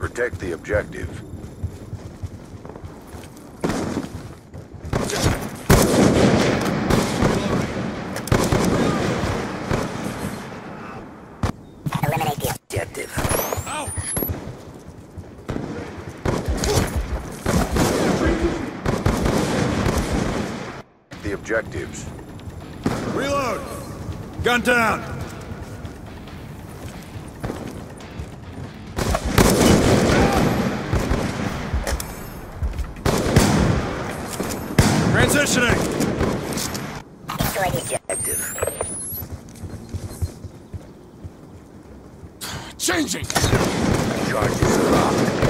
Protect the objective. Eliminate the objective. The objectives. Reload! Gun down! Transitioning! Destroy the objective. Changing! Charges are up.